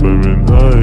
Very nice.